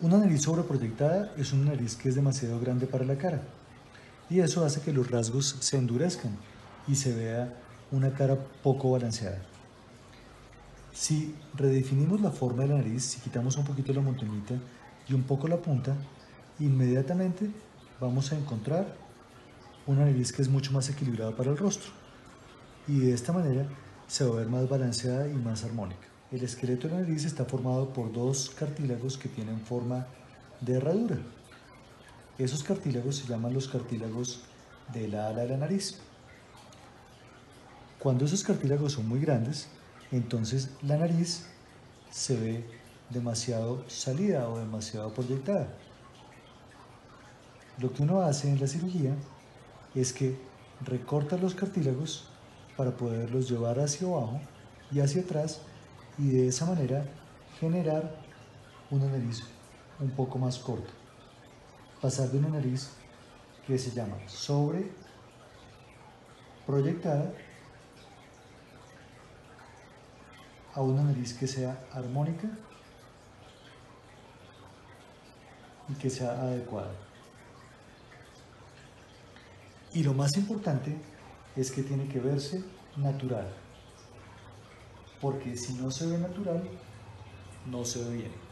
Una nariz sobreproyectada es una nariz que es demasiado grande para la cara y eso hace que los rasgos se endurezcan y se vea una cara poco balanceada. Si redefinimos la forma de la nariz, si quitamos un poquito la montañita y un poco la punta, inmediatamente vamos a encontrar una nariz que es mucho más equilibrada para el rostro y de esta manera se va a ver más balanceada y más armónica. El esqueleto de la nariz está formado por dos cartílagos que tienen forma de herradura. Esos cartílagos se llaman los cartílagos de la ala de la nariz. Cuando esos cartílagos son muy grandes, entonces la nariz se ve demasiado salida o demasiado proyectada. Lo que uno hace en la cirugía es que recorta los cartílagos para poderlos llevar hacia abajo y hacia atrás y de esa manera generar una nariz un poco más corta. Pasar de una nariz que se llama sobre proyectada a una nariz que sea armónica y que sea adecuada. Y lo más importante es que tiene que verse natural porque si no se ve natural, no se ve bien.